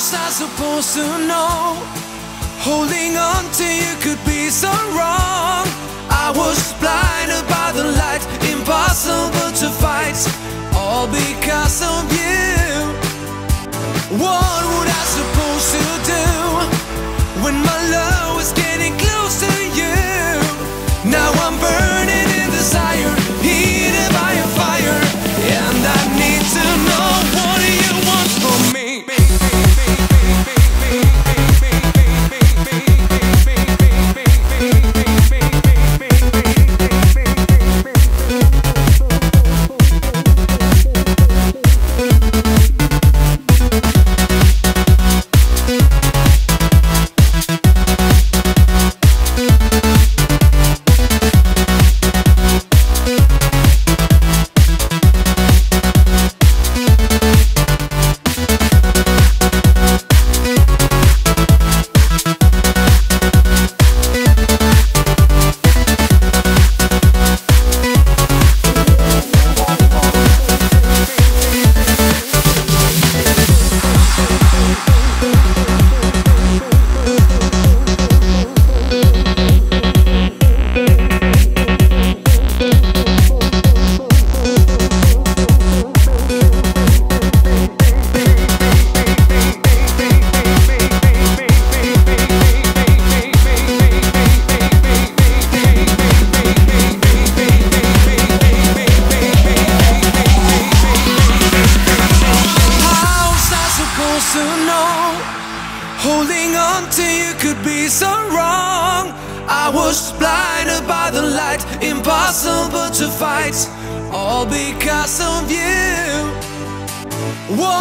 was I supposed to know? Holding on to you could to know? Holding on to you could be so wrong. I was blinded by the light, impossible to fight, all because of you. What